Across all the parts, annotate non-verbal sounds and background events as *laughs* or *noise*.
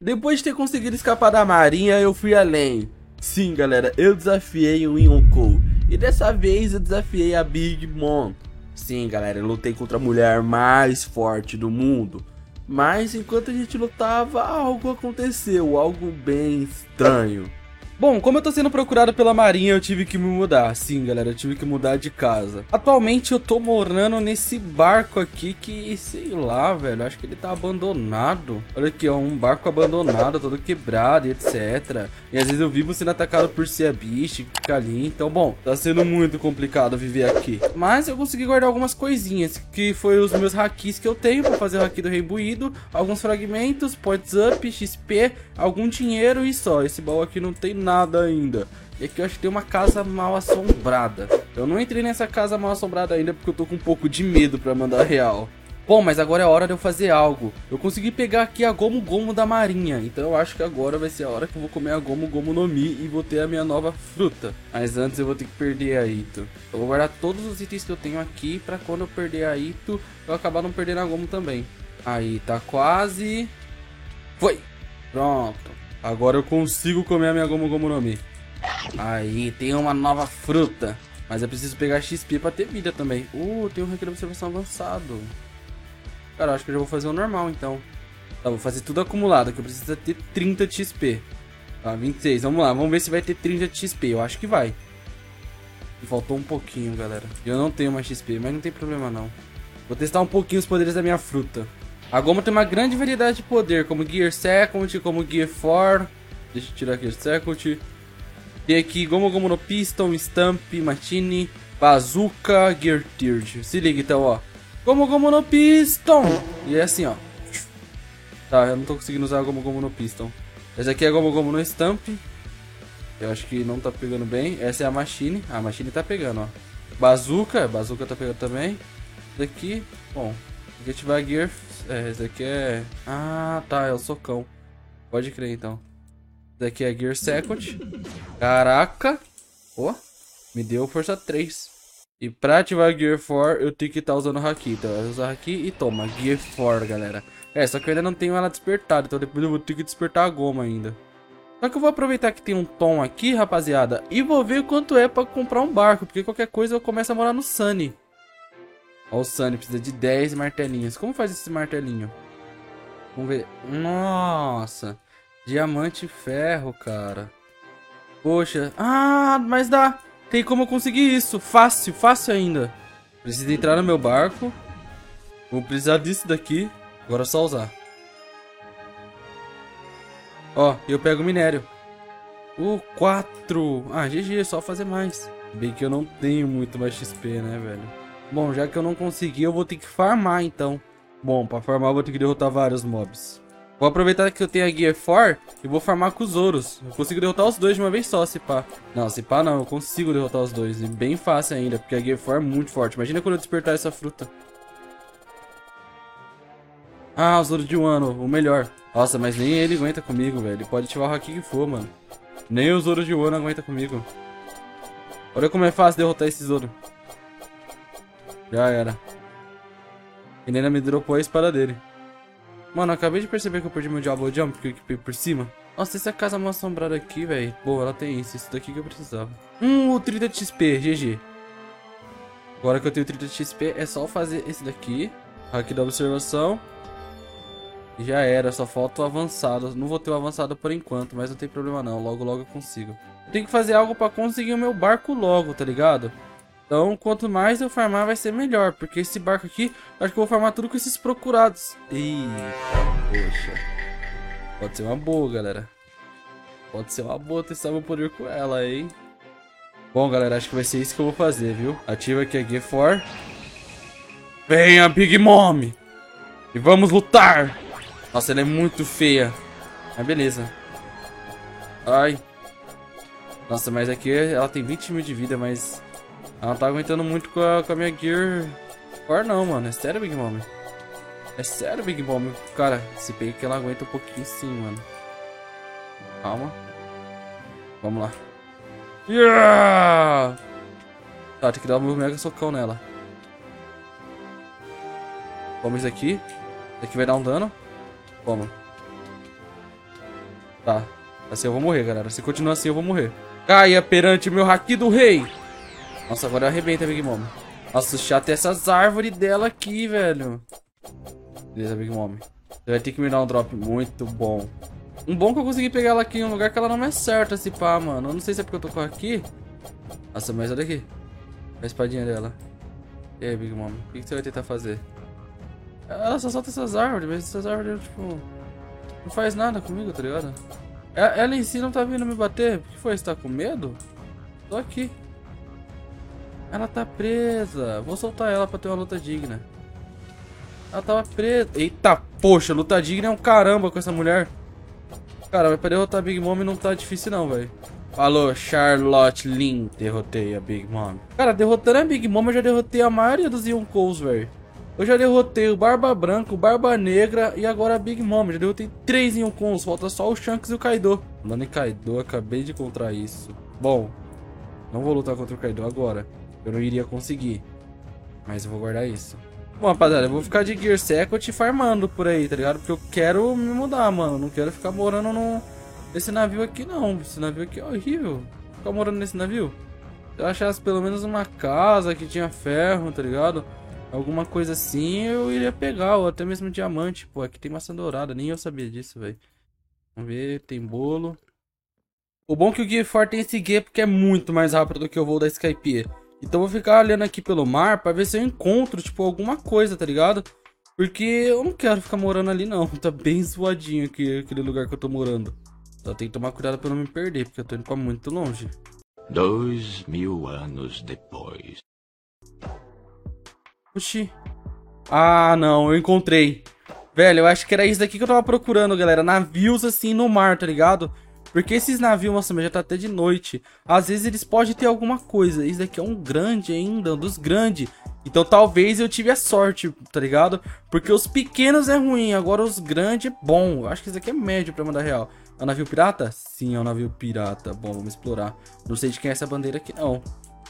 Depois de ter conseguido escapar da marinha, eu fui além. Sim, galera, eu desafiei o Yonkou. E dessa vez eu desafiei a Big Mom. Sim, galera, eu lutei contra a mulher mais forte do mundo. Mas enquanto a gente lutava, algo aconteceu, algo bem estranho. Bom, como eu tô sendo procurado pela marinha, eu tive que me mudar. Sim, galera, eu tive que mudar de casa. Atualmente eu tô morando nesse barco aqui que, sei lá, velho, acho que ele tá abandonado. Olha aqui, ó, um barco abandonado, todo quebrado e etc. E às vezes eu vivo sendo atacado por Sea fica ali. Então, bom, tá sendo muito complicado viver aqui. Mas eu consegui guardar algumas coisinhas, que foi os meus hakis que eu tenho pra fazer o haki do reimbuído, alguns fragmentos, points up, XP, algum dinheiro e só. Esse baú aqui não tem nada nada ainda. E aqui eu acho que tem uma casa mal assombrada. Eu não entrei nessa casa mal assombrada ainda porque eu tô com um pouco de medo pra mandar real. Bom, mas agora é hora de eu fazer algo. Eu consegui pegar aqui a Gomu Gomu da marinha. Então eu acho que agora vai ser a hora que eu vou comer a Gomu Gomu no Mi e vou ter a minha nova fruta. Mas antes eu vou ter que perder a Ito. Eu vou guardar todos os itens que eu tenho aqui pra quando eu perder a Ito, eu acabar não perdendo a Gomu também. Aí, tá quase... Foi! Pronto. Agora eu consigo comer a minha Gomu Gomu no Mi. Aí, tem uma nova fruta. Mas eu preciso pegar XP pra ter vida também. Uh, tem um rank de observação avançado. Cara, acho que eu já vou fazer o normal, então. Tá, vou fazer tudo acumulado, que eu preciso ter 30 de XP. Tá, 26. Vamos lá, vamos ver se vai ter 30 de XP. Eu acho que vai. Faltou um pouquinho, galera. Eu não tenho mais XP, mas não tem problema, não. Vou testar um pouquinho os poderes da minha fruta. A Goma tem uma grande variedade de poder, como Gear Second, como Gear 4. Deixa eu tirar o Second. Tem aqui Gomu Gomu no Piston, Stamp, Machine, Bazooka, Gear Third. Se liga então, ó. Gomu Gomu no Piston. E é assim, ó. Tá, eu não tô conseguindo usar Gomu Gomu no Piston. Esse aqui é Gomu Gomu no Stamp. Eu acho que não tá pegando bem. Essa é a Machine. A Machine tá pegando, ó. Bazooka, Bazooka tá pegando também. Daqui, bom. Get Gear é, esse aqui é... Ah, tá, é o socão. Pode crer, então. Esse daqui é Gear Second. Caraca. Ó, oh, me deu força 3. E pra ativar Gear 4, eu tenho que estar tá usando Haki. Então eu vou usar Haki e toma, Gear 4, galera. É, só que eu ainda não tenho ela despertada, então depois eu vou ter que despertar a goma ainda. Só que eu vou aproveitar que tem um tom aqui, rapaziada, e vou ver quanto é pra comprar um barco, porque qualquer coisa eu começo a morar no Sunny. Ó, o Sunny precisa de 10 martelinhos. Como faz esse martelinho? Vamos ver. Nossa. Diamante e ferro, cara. Poxa. Ah, mas dá. Tem como eu conseguir isso. Fácil, fácil ainda. Preciso entrar no meu barco. Vou precisar disso daqui. Agora é só usar. Ó, eu pego o minério. Uh, 4. Ah, GG, é só fazer mais. Bem que eu não tenho muito mais XP, né, velho? Bom, já que eu não consegui, eu vou ter que farmar, então. Bom, pra farmar eu vou ter que derrotar vários mobs. Vou aproveitar que eu tenho a Gear 4 e vou farmar com os ouros. Eu consigo derrotar os dois de uma vez só, se pá. Não, se pá não, eu consigo derrotar os dois. E bem fácil ainda, porque a Gear 4 é muito forte. Imagina quando eu despertar essa fruta. Ah, os ouros de um ano, o melhor. Nossa, mas nem ele aguenta comigo, velho. Ele pode ativar o haki que for, mano. Nem os ouros de um ano aguenta comigo. Olha como é fácil derrotar esses ouros. Já era. Ele ainda me dropou a espada dele. Mano, acabei de perceber que eu perdi meu Diablo Jump, porque eu equipei por cima. Nossa, essa casa mal assombrada aqui, velho. Boa, ela tem isso. Isso daqui que eu precisava. Hum, o 30 de XP, GG. Agora que eu tenho 30 de XP, é só fazer esse daqui. Aqui da observação. Já era, só falta o avançado. Não vou ter o avançado por enquanto, mas não tem problema não. Logo, logo eu consigo. Eu tenho que fazer algo pra conseguir o meu barco logo, tá ligado? Então, quanto mais eu farmar, vai ser melhor. Porque esse barco aqui, acho que eu vou farmar tudo com esses procurados. Eita, poxa. Pode ser uma boa, galera. Pode ser uma boa testar meu poder com ela, hein? Bom, galera, acho que vai ser isso que eu vou fazer, viu? Ativa aqui a G4. Venha, Big Mom! E vamos lutar! Nossa, ela é muito feia. Mas beleza. Ai. Nossa, mas aqui ela tem 20 mil de vida, mas ela não tá aguentando muito com a, com a minha Gear Core não, mano. É sério, Big Mom. É sério, Big Mom. Cara, se bem que ela aguenta um pouquinho sim, mano. Calma. Vamos lá. Yeah! Tá, tem que dar um mega socão nela. Vamos isso aqui. Isso aqui vai dar um dano. Toma. Tá. Assim eu vou morrer, galera. Se continuar assim, eu vou morrer. Caia perante meu haki do rei. Nossa, agora arrebenta, Big Mom. Nossa, o chato é essas árvores dela aqui, velho. Beleza, Big Mom. Você vai ter que me dar um drop muito bom. Um bom que eu consegui pegar ela aqui em um lugar que ela não me acerta, se pá, mano. Eu não sei se é porque eu tô com aqui. Nossa, mas olha aqui. A espadinha dela. E aí, Big Mom? O que, você vai tentar fazer? Ela só solta essas árvores, mas essas árvores, tipo... Não faz nada comigo, tá ligado? Ela em si não tá vindo me bater. O que foi? Você tá com medo? Tô aqui. Ela tá presa. Vou soltar ela pra ter uma luta digna. Ela tava presa. Eita, poxa, luta digna é um caramba com essa mulher. Cara, mas pra derrotar a Big Mom não tá difícil não, velho. Falou, Charlotte Lynn. Derrotei a Big Mom. Cara, derrotando a Big Mom eu já derrotei a maioria dos Yonkous, velho. Eu já derrotei o Barba Branca, o Barba Negra e agora a Big Mom. Já derrotei três Yonkous, falta só o Shanks e o Kaido. Mano, e Kaido, acabei de encontrar isso. Bom, não vou lutar contra o Kaido agora. Eu não iria conseguir. Mas eu vou guardar isso. Bom, rapaziada, eu vou ficar de Gear Second farmando por aí, tá ligado? Porque eu quero me mudar, mano. Não quero ficar morando nesse navio aqui, não. Esse navio aqui é horrível. Ficar morando nesse navio. Se eu achasse pelo menos uma casa que tinha ferro, tá ligado? Alguma coisa assim, eu iria pegar. Ou até mesmo diamante. Pô, aqui tem maçã dourada. Nem eu sabia disso, velho. Vamos ver, tem bolo. O bom é que o Gear 4 tem esse guia porque é muito mais rápido do que o voo da Skype. Então eu vou ficar olhando aqui pelo mar pra ver se eu encontro, tipo, alguma coisa, tá ligado? Porque eu não quero ficar morando ali, não. *laughs* Tá bem zoadinho aqui, aquele lugar que eu tô morando. Então tem que tomar cuidado pra não me perder, porque eu tô indo pra muito longe. Dois mil anos depois. Oxi. Ah, não, eu encontrei. Velho, eu acho que era isso daqui que eu tava procurando, galera. Navios assim no mar, tá ligado? Porque esses navios, nossa, mas já tá até de noite. Às vezes eles podem ter alguma coisa. Esse daqui é um grande ainda, um dos grandes. Então talvez eu tive a sorte, tá ligado? Porque os pequenos é ruim, agora os grandes é bom. Eu acho que esse aqui é médio pra mandar real. É um navio pirata? Sim, é um navio pirata. Bom, vamos explorar. Não sei de quem é essa bandeira aqui, não.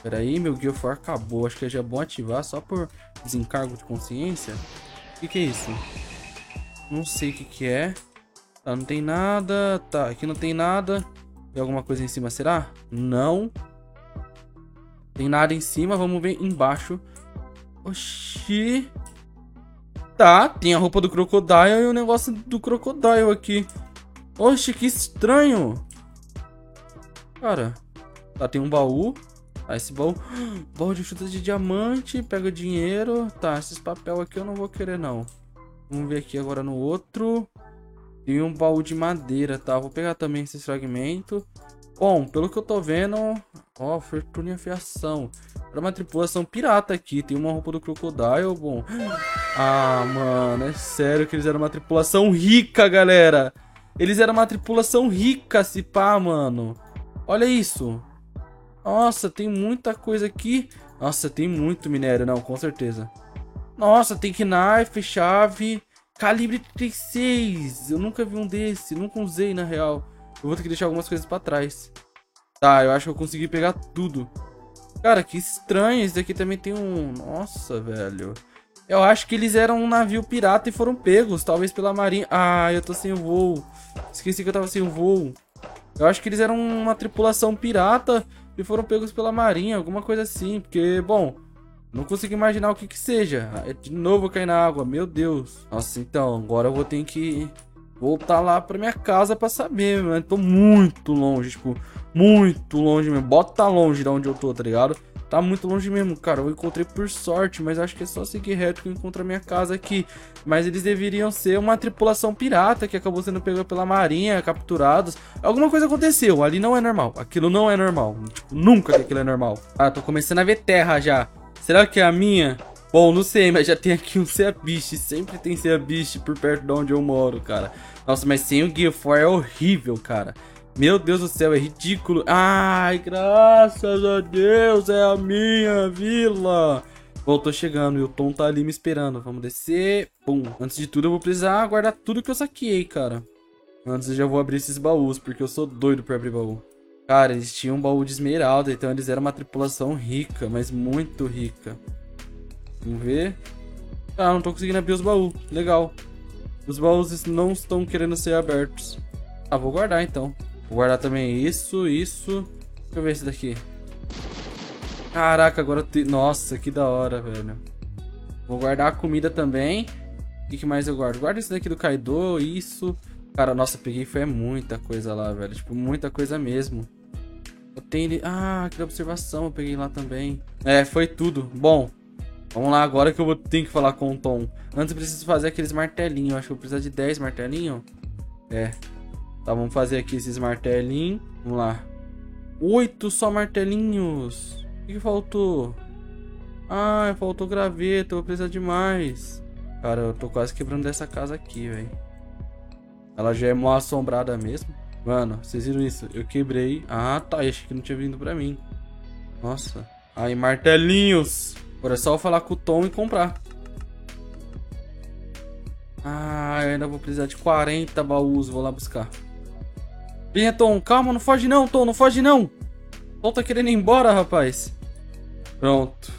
Pera aí, meu Gear 4 acabou. Acho que já é bom ativar só por desencargo de consciência. O que, que é isso? Não sei o que, que é. Tá, não tem nada. Tá, aqui não tem nada. Tem alguma coisa em cima, será? Não. Tem nada em cima, vamos ver embaixo. Oxi. Tá, tem a roupa do Crocodile e o negócio do Crocodile aqui. Oxi, que estranho. Cara, tá, tem um baú. Tá, esse baú... *gasps* Baú de frutas de diamante, pega dinheiro. Tá, esses papel aqui eu não vou querer, não. Vamos ver aqui agora no outro. Tem um baú de madeira, tá? Vou pegar também esse fragmento. Bom, pelo que eu tô vendo... Ó, fortuna e afiação. Era uma tripulação pirata aqui. Tem uma roupa do Crocodile, bom... Ah, mano, é sério que eles eram uma tripulação rica, galera. Eles eram uma tripulação rica, se pá, mano. Olha isso. Nossa, tem muita coisa aqui. Nossa, tem muito minério, não, com certeza. Nossa, tem knife, chave... Calibre 36. Eu nunca vi um desse. Nunca usei, na real. Eu vou ter que deixar algumas coisas pra trás. Tá, eu acho que eu consegui pegar tudo. Cara, que estranho. Esse daqui também tem um... Nossa, velho. Eu acho que eles eram um navio pirata e foram pegos. Talvez pela marinha. Ah, eu tô sem voo. Esqueci que eu tava sem voo. Eu acho que eles eram uma tripulação pirata e foram pegos pela marinha. Alguma coisa assim. Porque, bom... Não consigo imaginar o que que seja. É de novo cair na água, meu Deus. Nossa, então, agora eu vou ter que voltar lá pra minha casa pra saber, mano. Tô muito longe, tipo, muito longe mesmo. Bota longe de onde eu tô, tá ligado? Tá muito longe mesmo, cara. Eu encontrei por sorte, mas acho que é só seguir reto que eu encontro a minha casa aqui. Mas eles deveriam ser uma tripulação pirata que acabou sendo pega pela marinha, capturados. Alguma coisa aconteceu, ali não é normal. Aquilo não é normal. Tipo, nunca que aquilo é normal. Ah, tô começando a ver terra já. Será que é a minha? Bom, não sei, mas já tem aqui um Sea Beast. Sempre tem Sea Beast por perto de onde eu moro, cara. Nossa, mas sem o Gear 4 é horrível, cara. Meu Deus do céu, é ridículo. Ai, graças a Deus, é a minha vila. Bom, tô chegando e o Tom tá ali me esperando. Vamos descer. Pum. Antes de tudo, eu vou precisar guardar tudo que eu saquei, cara. Antes eu já vou abrir esses baús, porque eu sou doido pra abrir baú. Cara, eles tinham um baú de esmeralda, então eles eram uma tripulação rica, mas muito rica. Vamos ver. Ah, não tô conseguindo abrir os baús. Legal. Os baús não estão querendo ser abertos. Ah, vou guardar então. Vou guardar também isso, isso. Deixa eu ver esse daqui. Caraca, agora te... Nossa, que da hora, velho. Vou guardar a comida também. O que, mais eu guardo? Guarda esse daqui do Kaido, isso. Cara, nossa, peguei foi muita coisa lá, velho. Tipo, muita coisa mesmo. Eu tenho ele... Ah, aquela observação eu peguei lá também. É, foi tudo. Bom, vamos lá agora que eu vou ter que falar com o Tom. Antes eu preciso fazer aqueles martelinhos. Acho que eu vou precisar de 10 martelinhos. É, Tá, vamos fazer aqui esses martelinhos. Vamos lá. Oito só martelinhos. O que, que faltou? Ah, faltou graveto. Eu vou precisar de mais. Cara, eu tô quase quebrando dessa casa aqui, velho. Ela já é mal assombrada mesmo. Mano, vocês viram isso? Eu quebrei. Ah, tá. Achei que não tinha vindo pra mim. Nossa. Aí, martelinhos. Agora é só eu falar com o Tom e comprar. Ah, eu ainda vou precisar de 40 baús. Vou lá buscar. Vinha, Tom. Calma, não foge não, Tom. Não foge não. Tom tá querendo ir embora, rapaz. Pronto.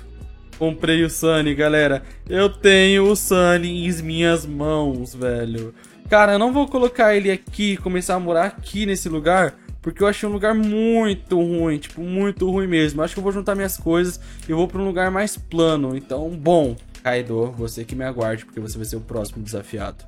Comprei o Sunny, galera. Eu tenho o Sunny em minhas mãos, velho. Cara, eu não vou colocar ele aqui, começar a morar aqui nesse lugar, porque eu achei um lugar muito ruim, tipo, muito ruim mesmo. Acho que eu vou juntar minhas coisas e vou para um lugar mais plano. Então, bom, Kaido, você que me aguarde, porque você vai ser o próximo desafiado.